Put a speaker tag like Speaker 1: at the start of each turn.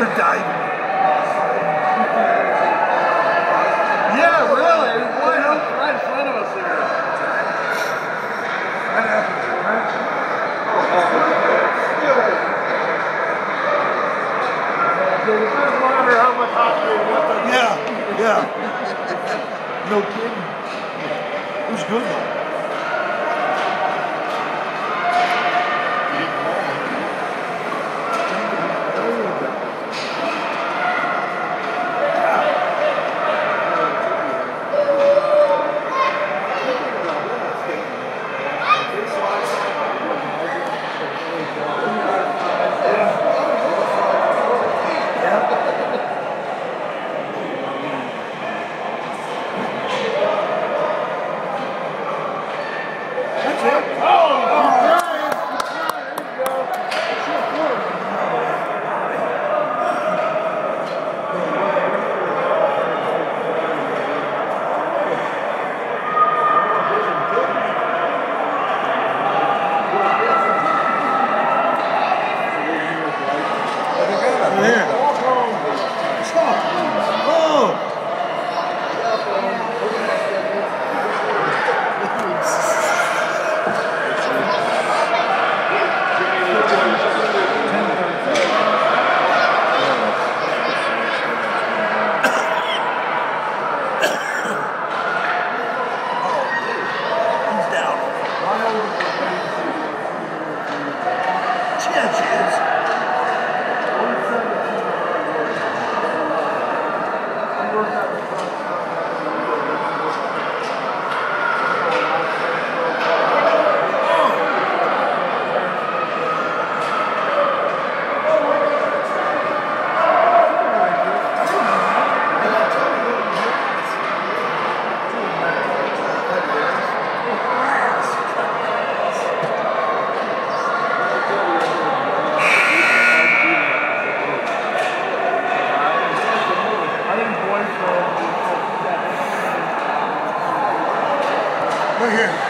Speaker 1: Good. Yeah, really? Right
Speaker 2: in front of us here. Yeah,
Speaker 1: yeah. no kidding. It was good though. Yes. Right here.